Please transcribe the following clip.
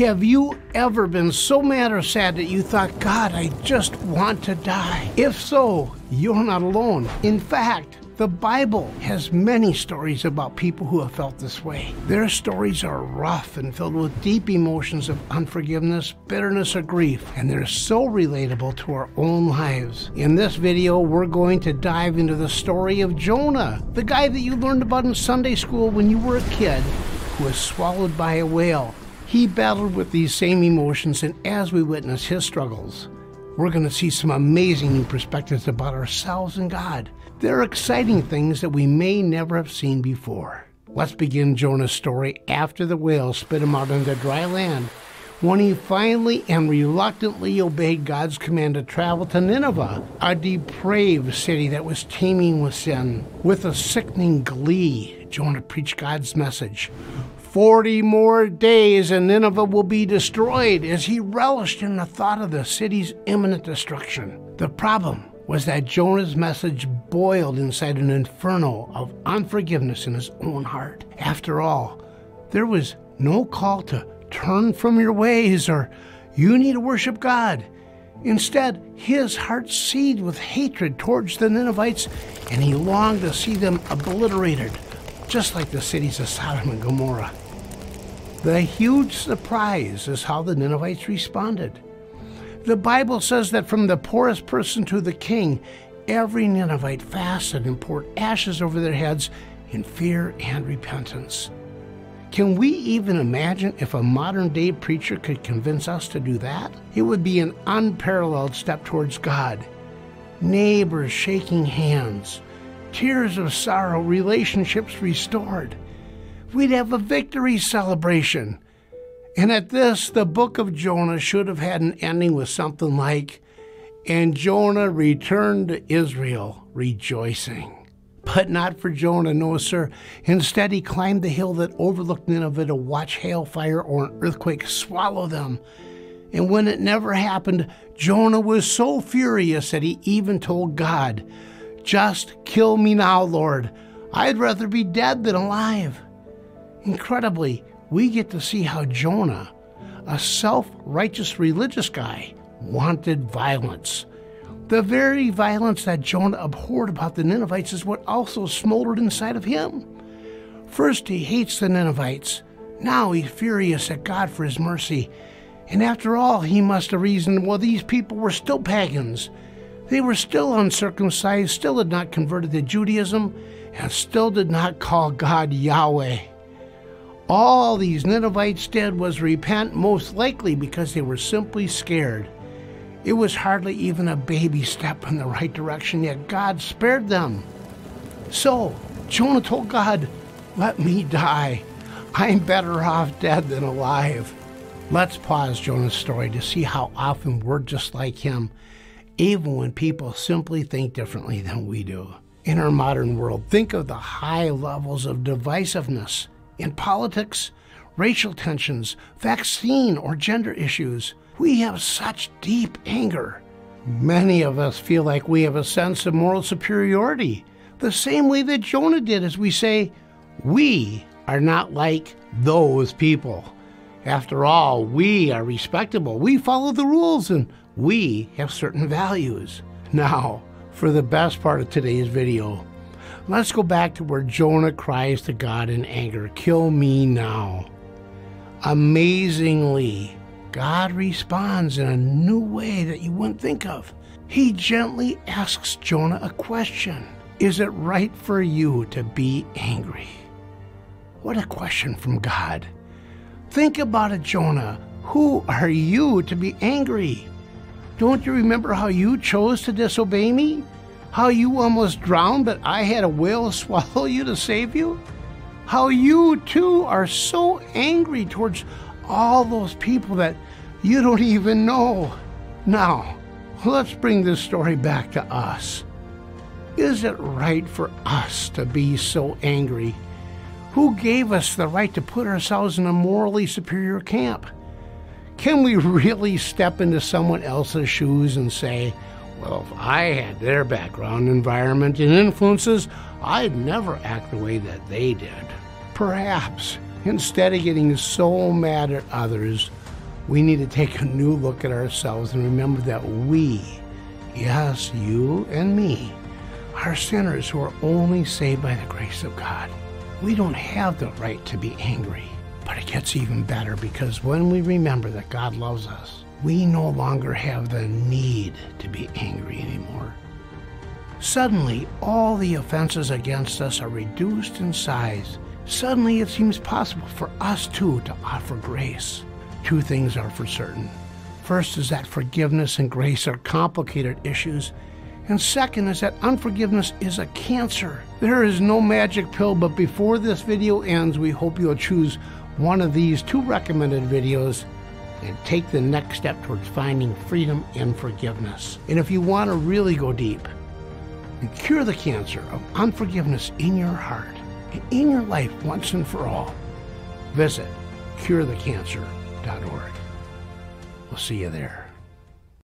Have you ever been so mad or sad that you thought, God, I just want to die? If so, you're not alone. In fact, the Bible has many stories about people who have felt this way. Their stories are rough and filled with deep emotions of unforgiveness, bitterness, or grief, and they're so relatable to our own lives. In this video, we're going to dive into the story of Jonah, the guy that you learned about in Sunday school when you were a kid, who was swallowed by a whale. He battled with these same emotions, and as we witness his struggles, we're going to see some amazing new perspectives about ourselves and God. There are exciting things that we may never have seen before. Let's begin Jonah's story after the whale spit him out into dry land when he finally and reluctantly obeyed God's command to travel to Nineveh, a depraved city that was teeming with sin. With a sickening glee, Jonah preached God's message. Forty more days and Nineveh will be destroyed as he relished in the thought of the city's imminent destruction. The problem was that Jonah's message boiled inside an inferno of unforgiveness in his own heart. After all, there was no call to turn from your ways or you need to worship God. Instead, his heart seethed with hatred towards the Ninevites, and he longed to see them obliterated, just like the cities of Sodom and Gomorrah. The huge surprise is how the Ninevites responded. The Bible says that from the poorest person to the king, every Ninevite fasted and poured ashes over their heads in fear and repentance. Can we even imagine if a modern day preacher could convince us to do that? It would be an unparalleled step towards God. Neighbors shaking hands, tears of sorrow, relationships restored. We'd have a victory celebration. And at this, the book of Jonah should have had an ending with something like, And Jonah returned to Israel rejoicing. But not for Jonah, no, sir. Instead, he climbed the hill that overlooked Nineveh to watch hailfire or an earthquake swallow them. And when it never happened, Jonah was so furious that he even told God, Just kill me now, Lord. I'd rather be dead than alive. Incredibly, we get to see how Jonah, a self righteous religious guy, wanted violence. The very violence that Jonah abhorred about the Ninevites is what also smoldered inside of him. First, he hates the Ninevites. Now he's furious at God for his mercy. And after all, he must have reasoned well, these people were still pagans. They were still uncircumcised, still had not converted to Judaism, and still did not call God Yahweh. All these Ninevites did was repent, most likely because they were simply scared. It was hardly even a baby step in the right direction, yet God spared them. So, Jonah told God, Let me die. I'm better off dead than alive. Let's pause Jonah's story to see how often we're just like him, even when people simply think differently than we do. In our modern world, think of the high levels of divisiveness in politics, racial tensions, vaccine or gender issues. We have such deep anger. Many of us feel like we have a sense of moral superiority, the same way that Jonah did as we say, We are not like those people. After all, we are respectable, we follow the rules, and we have certain values. Now, for the best part of today's video, Let's go back to where Jonah cries to God in anger, Kill me now. Amazingly, God responds in a new way that you wouldn't think of. He gently asks Jonah a question Is it right for you to be angry? What a question from God. Think about it, Jonah. Who are you to be angry? Don't you remember how you chose to disobey me? How you almost drowned, but I had a whale swallow you to save you? How you too are so angry towards all those people that you don't even know. Now, let's bring this story back to us. Is it right for us to be so angry? Who gave us the right to put ourselves in a morally superior camp? Can we really step into someone else's shoes and say, well, if I had their background, environment, and influences, I'd never act the way that they did. Perhaps. Instead of getting so mad at others, we need to take a new look at ourselves and remember that we, yes, you and me, are sinners who are only saved by the grace of God. We don't have the right to be angry. But it gets even better because when we remember that God loves us, we no longer have the need to be angry anymore. Suddenly, all the offenses against us are reduced in size. Suddenly, it seems possible for us too to offer grace. Two things are for certain. First is that forgiveness and grace are complicated issues and second is that unforgiveness is a cancer. There is no magic pill, but before this video ends, we hope you'll choose one of these two recommended videos and take the next step towards finding freedom and forgiveness. And if you want to really go deep and cure the cancer of unforgiveness in your heart and in your life once and for all, visit curethecancer.org. We'll see you there.